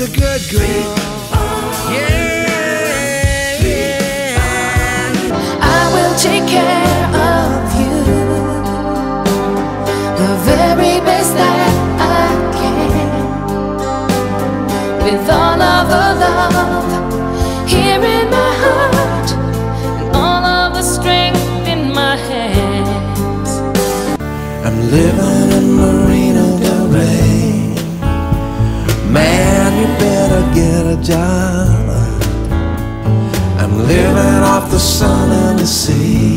a good girl. Yeah, yeah. I will take care of you the very best that I can with all of the love here in my heart and all of the strength in my hands. I'm living in Marina Del Rey. Man, you better get a job. I'm living off the sun and the sea.